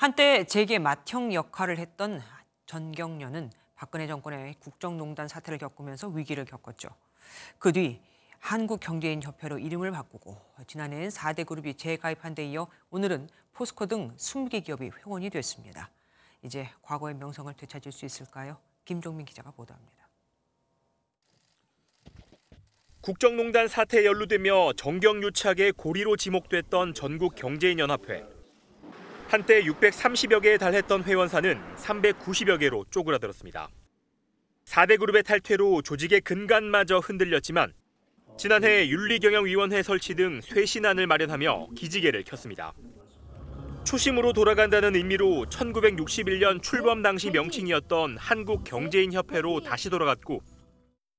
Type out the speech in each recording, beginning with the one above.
한때 재계 맏형 역할을 했던 전경련은 박근혜 정권의 국정농단 사태를 겪으면서 위기를 겪었죠. 그 뒤 한국경제인협회로 이름을 바꾸고 지난해엔 4대 그룹이 재가입한 데 이어 오늘은 포스코 등 20개 기업이 회원이 됐습니다. 이제 과거의 명성을 되찾을 수 있을까요? 김종민 기자가 보도합니다. 국정농단 사태에 연루되며 정경유착의 고리로 지목됐던 전국경제인연합회. 한때 630여 개에 달했던 회원사는 390여 개로 쪼그라들었습니다. 4대 그룹의 탈퇴로 조직의 근간마저 흔들렸지만 지난해 윤리경영위원회 설치 등 쇄신안을 마련하며 기지개를 켰습니다. 초심으로 돌아간다는 의미로 1961년 출범 당시 명칭이었던 한국경제인협회로 다시 돌아갔고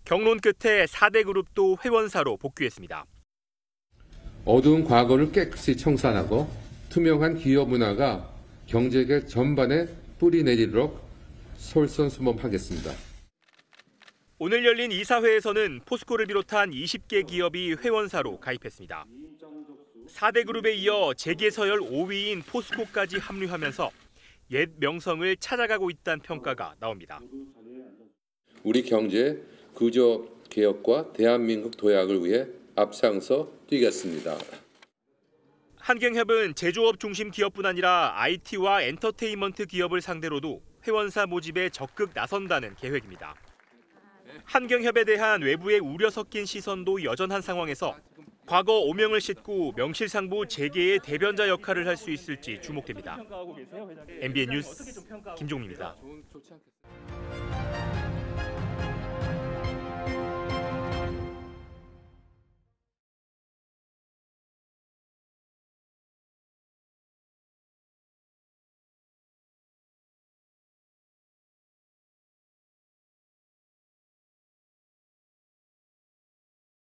경론 끝에 4대 그룹도 회원사로 복귀했습니다. 어두운 과거를 깨끗이 청산하고 투명한 기업 문화가 경제계 전반에 뿌리 내리도록 솔선수범하겠습니다. 오늘 열린 이사회에서는 포스코를 비롯한 20개 기업이 회원사로 가입했습니다. 4대 그룹에 이어 재계 서열 5위인 포스코까지 합류하면서 옛 명성을 찾아가고 있다는 평가가 나옵니다. 우리 경제 구조 개혁과 대한민국 도약을 위해 앞장서 뛰겠습니다. 한경협은 제조업 중심 기업뿐 아니라 IT와 엔터테인먼트 기업을 상대로도 회원사 모집에 적극 나선다는 계획입니다. 한경협에 대한 외부의 우려 섞인 시선도 여전한 상황에서 과거 오명을 싣고 명실상부 재계의 대변자 역할을 할 수 있을지 주목됩니다. MBN 뉴스 김종민입니다.